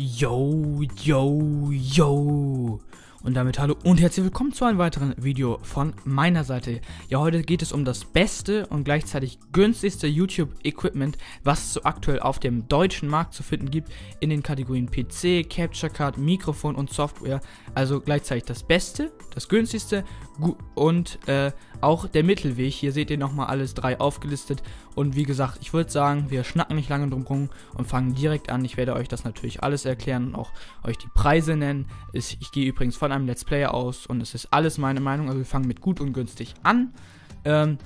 Yo, yo, yo. Und damit hallo und herzlich willkommen zu einem weiteren Video von meiner Seite. Ja, heute geht es um das beste und gleichzeitig günstigste YouTube-Equipment, was es so aktuell auf dem deutschen Markt zu finden gibt, in den Kategorien PC, Capture Card, Mikrofon und Software. Also gleichzeitig das beste, das günstigste und äh, auch der Mittelweg. Hier seht ihr nochmal alles drei aufgelistet. Und wie gesagt, ich würde sagen, wir schnacken nicht lange drum rum und fangen direkt an. Ich werde euch das natürlich alles erklären und auch euch die Preise nennen. Ich, gehe übrigens von einem Let's Player aus und es ist alles meine Meinung. Also wir fangen mit gut und günstig an. Ähm,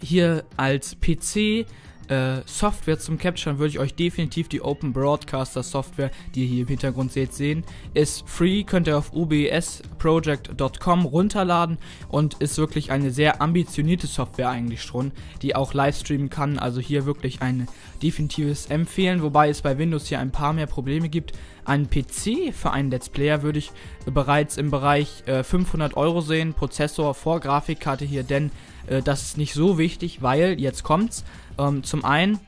hier als PC äh, Software zum Capturen würde ich euch definitiv die Open Broadcaster Software, die ihr hier im Hintergrund seht, sehen. Ist free, könnt ihr auf ubsproject.com runterladen und ist wirklich eine sehr ambitionierte Software eigentlich schon, die auch Livestreamen kann. Also hier wirklich ein definitives Empfehlen, wobei es bei Windows hier ein paar mehr Probleme gibt. Ein PC für einen Let's Player würde ich bereits im Bereich äh, 500 Euro sehen, Prozessor vor Grafikkarte hier, denn äh, das ist nicht so wichtig, weil, jetzt kommt's, ähm, zum einen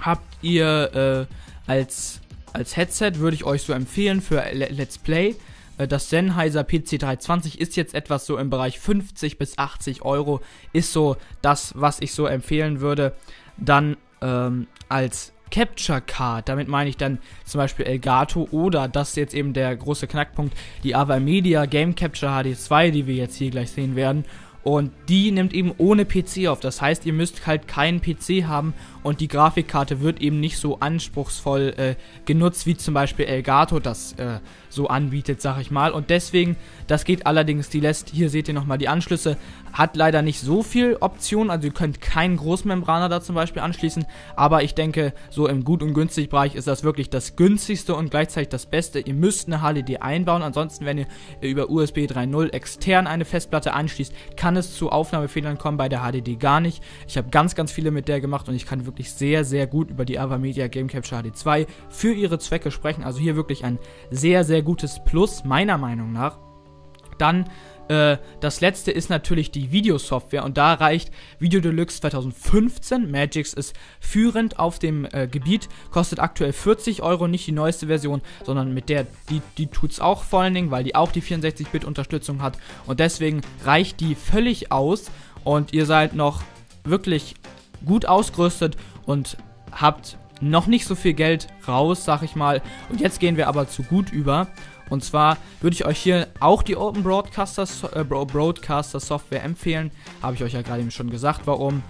habt ihr äh, als, als Headset, würde ich euch so empfehlen für Let's Play, äh, das Sennheiser PC320 ist jetzt etwas so im Bereich 50 bis 80 Euro, ist so das, was ich so empfehlen würde. Dann ähm, als Capture Card, damit meine ich dann zum Beispiel Elgato oder das ist jetzt eben der große Knackpunkt, die Media Game Capture HD2, die wir jetzt hier gleich sehen werden. Und die nimmt eben ohne PC auf. Das heißt, ihr müsst halt keinen PC haben und die Grafikkarte wird eben nicht so anspruchsvoll äh, genutzt wie zum Beispiel Elgato das äh, so anbietet, sag ich mal. Und deswegen, das geht allerdings, die lässt, hier seht ihr nochmal die Anschlüsse, hat leider nicht so viel Optionen, also ihr könnt keinen Großmembraner da zum Beispiel anschließen, aber ich denke, so im gut und günstig Bereich ist das wirklich das günstigste und gleichzeitig das Beste. Ihr müsst eine HDD einbauen, ansonsten, wenn ihr über USB 3.0 extern eine Festplatte anschließt, kann es zu Aufnahmefehlern kommen, bei der HDD gar nicht. Ich habe ganz, ganz viele mit der gemacht und ich kann wirklich sehr, sehr gut über die Media Game Capture HD2 für ihre Zwecke sprechen, also hier wirklich ein sehr, sehr gutes Plus, meiner Meinung nach. Dann äh, das letzte ist natürlich die Videosoftware und da reicht Video Deluxe 2015. Magix ist führend auf dem äh, Gebiet, kostet aktuell 40 Euro, nicht die neueste Version, sondern mit der, die, die tut es auch vor allen Dingen, weil die auch die 64-Bit-Unterstützung hat und deswegen reicht die völlig aus und ihr seid noch wirklich gut ausgerüstet und habt noch nicht so viel Geld raus, sag ich mal. Und jetzt gehen wir aber zu gut über. Und zwar würde ich euch hier auch die Open Broadcaster, äh, Broadcaster Software empfehlen. Habe ich euch ja gerade eben schon gesagt, warum.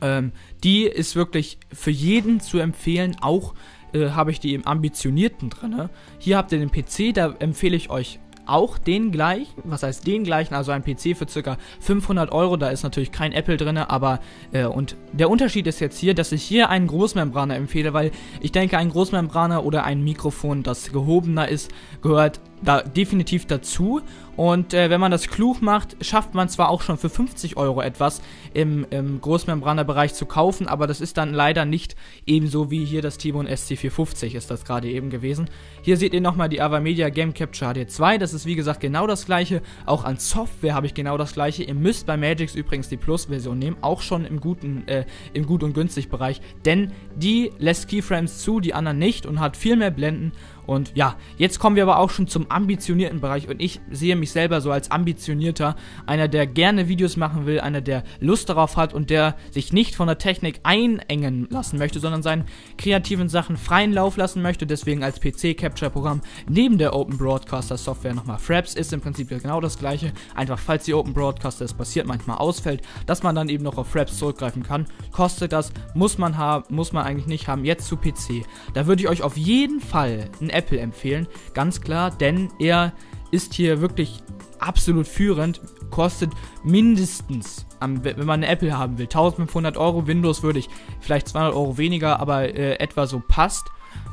Ähm, die ist wirklich für jeden zu empfehlen. Auch äh, habe ich die im Ambitionierten drin. Hier habt ihr den PC, da empfehle ich euch auch den gleichen, was heißt den gleichen, also ein PC für ca. 500 Euro, da ist natürlich kein Apple drin, aber äh, und der Unterschied ist jetzt hier, dass ich hier einen Großmembraner empfehle, weil ich denke, ein Großmembraner oder ein Mikrofon, das gehobener ist, gehört da definitiv dazu. Und äh, wenn man das klug macht, schafft man zwar auch schon für 50 Euro etwas im, im Großmembraner-Bereich zu kaufen, aber das ist dann leider nicht ebenso wie hier das Timon SC450 ist das gerade eben gewesen. Hier seht ihr nochmal die Avamedia Game Capture HD2, das ist wie gesagt genau das gleiche. Auch an Software habe ich genau das gleiche. Ihr müsst bei Magix übrigens die Plus-Version nehmen, auch schon im guten, äh, im gut und günstig Bereich, denn die lässt Keyframes zu, die anderen nicht und hat viel mehr Blenden und ja, jetzt kommen wir aber auch schon zum ambitionierten Bereich und ich sehe mich selber so als ambitionierter, einer, der gerne Videos machen will, einer, der Lust darauf hat und der sich nicht von der Technik einengen lassen möchte, sondern seinen kreativen Sachen freien Lauf lassen möchte. Deswegen als PC-Capture-Programm neben der Open Broadcaster Software nochmal Fraps ist im Prinzip genau das gleiche. Einfach, falls die Open Broadcaster, es passiert, manchmal ausfällt, dass man dann eben noch auf Fraps zurückgreifen kann. Kostet das, muss man haben, muss man eigentlich nicht haben. Jetzt zu PC. Da würde ich euch auf jeden Fall ein Apple empfehlen. Ganz klar, denn er ist hier wirklich absolut führend. Kostet mindestens, wenn man eine Apple haben will, 1500 Euro. Windows würde ich vielleicht 200 Euro weniger, aber äh, etwa so passt.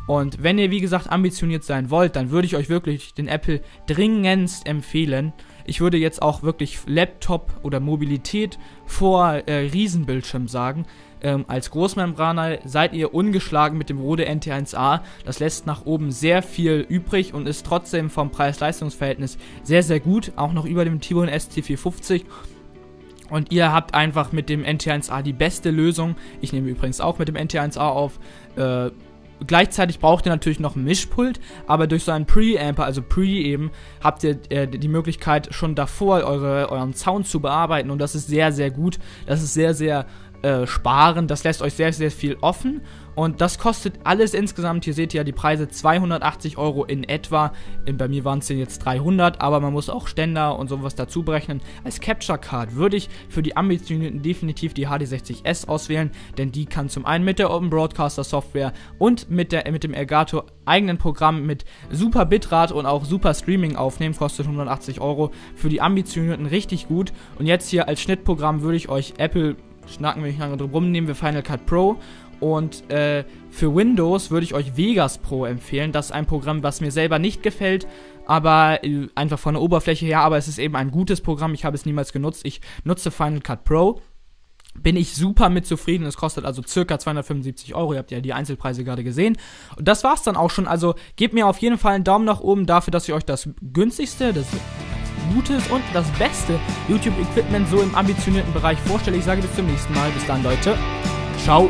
Und wenn ihr, wie gesagt, ambitioniert sein wollt, dann würde ich euch wirklich den Apple dringendst empfehlen. Ich würde jetzt auch wirklich Laptop oder Mobilität vor äh, Riesenbildschirm sagen. Ähm, als Großmembraner seid ihr ungeschlagen mit dem Rode NT1A. Das lässt nach oben sehr viel übrig und ist trotzdem vom Preis-Leistungs-Verhältnis sehr, sehr gut. Auch noch über dem T-Bone ST450. Und ihr habt einfach mit dem NT1A die beste Lösung. Ich nehme übrigens auch mit dem NT1A auf. Äh, gleichzeitig braucht ihr natürlich noch ein Mischpult, aber durch so einen Preamper, also Pre eben, habt ihr äh, die Möglichkeit schon davor eure, euren Sound zu bearbeiten und das ist sehr, sehr gut. Das ist sehr, sehr äh, sparen. Das lässt euch sehr, sehr viel offen. Und das kostet alles insgesamt, hier seht ihr ja die Preise, 280 Euro in etwa. Bei mir waren es jetzt 300, aber man muss auch Ständer und sowas dazu berechnen. Als Capture Card würde ich für die Ambitionierten definitiv die HD60S auswählen, denn die kann zum einen mit der Open Broadcaster Software und mit, der, mit dem Elgato eigenen Programm mit super Bitrate und auch super Streaming aufnehmen, kostet 180 Euro. Für die Ambitionierten richtig gut. Und jetzt hier als Schnittprogramm würde ich euch Apple schnacken wir nicht lange drum rum, nehmen wir Final Cut Pro. Und äh, für Windows würde ich euch Vegas Pro empfehlen. Das ist ein Programm, was mir selber nicht gefällt, aber äh, einfach von der Oberfläche her. Aber es ist eben ein gutes Programm. Ich habe es niemals genutzt. Ich nutze Final Cut Pro. Bin ich super mit zufrieden. Es kostet also circa 275 Euro. Ihr habt ja die Einzelpreise gerade gesehen. Und das war's dann auch schon. Also gebt mir auf jeden Fall einen Daumen nach oben dafür, dass ich euch das günstigste, das Gutes und das beste YouTube-Equipment so im ambitionierten Bereich vorstelle. Ich sage bis zum nächsten Mal. Bis dann, Leute. Ciao.